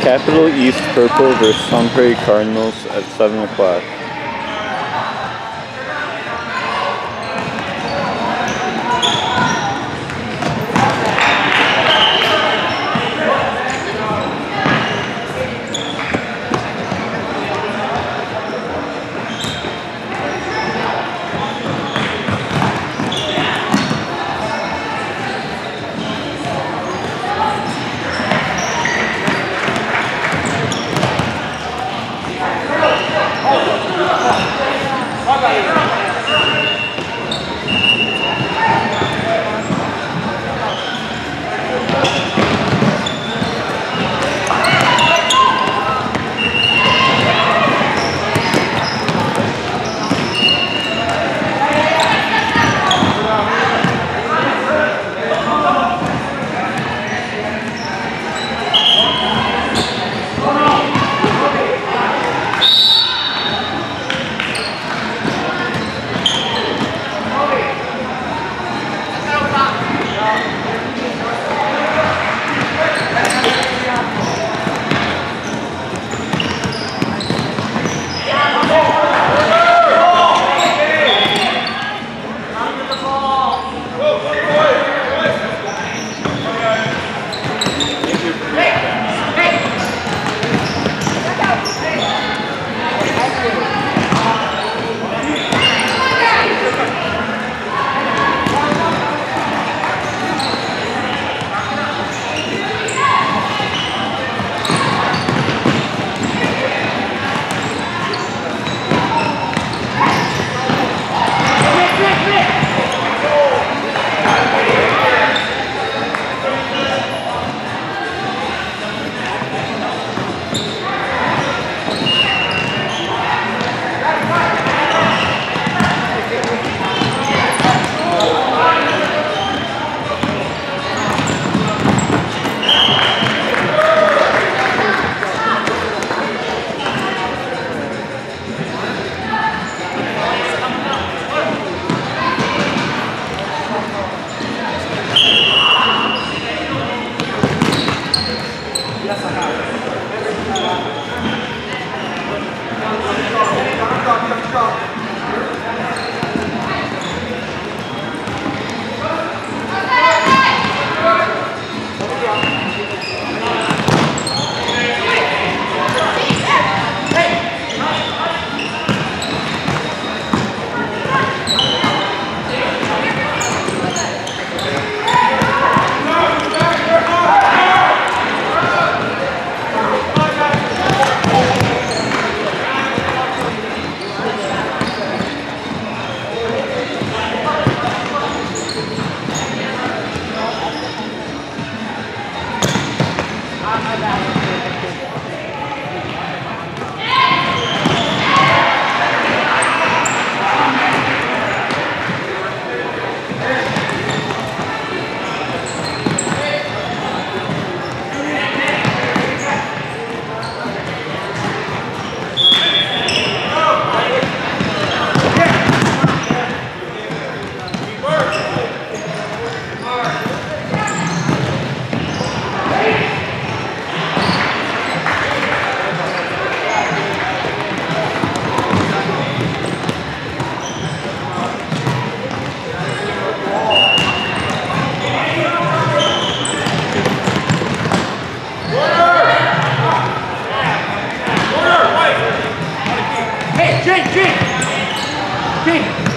Capital East Purple versus Sun Prairie Cardinals at 7 o'clock. 皆様。Jim, Jim! Jim!